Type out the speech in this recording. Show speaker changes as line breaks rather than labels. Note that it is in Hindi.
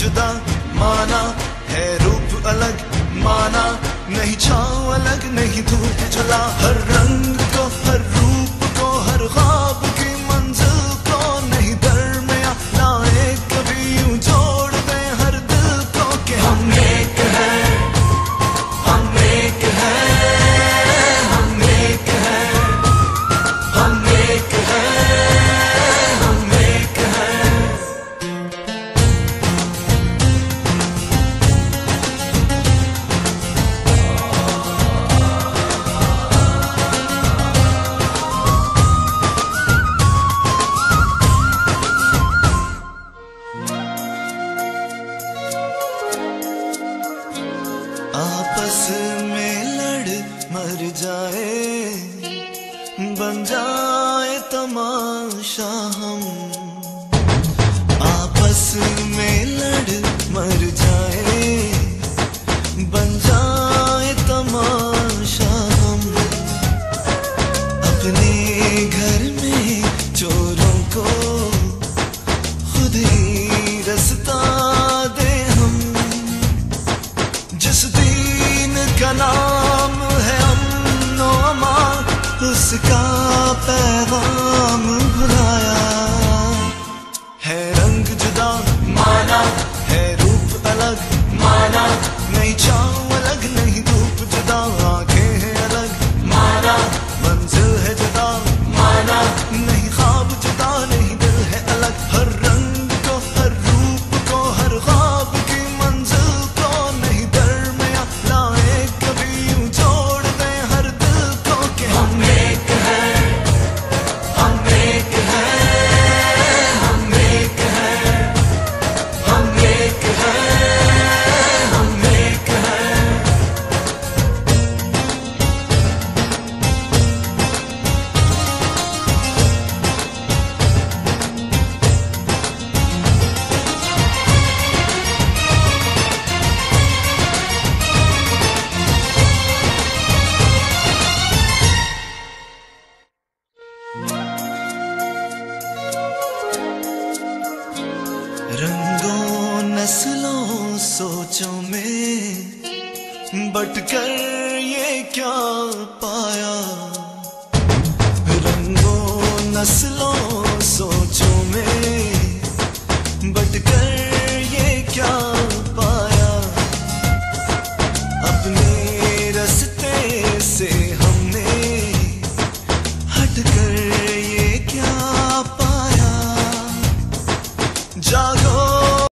जुदा माना है रूप अलग माना नहीं छाव अलग नहीं धूप जला हर रंग में लड़ मर जाए, बन जाए तमाशा हम। आपस में लड़ मर जाए, बन जाए तमाशा हम। अपने घर में चोरों उसका पैगाम भुलाया है रंग जुदा माना। है रूप अलग माना। नहीं छाँव अलग नहीं धूप जुदा आँखें हैं अलग। माना। मंजिल नस्लों सोचों में बटकर ये क्या पाया? रंगों, नस्लों सोचों में बटकर ये क्या पाया? अपने रस्ते से हमने हटकर